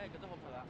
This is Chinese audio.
哎搁这好头了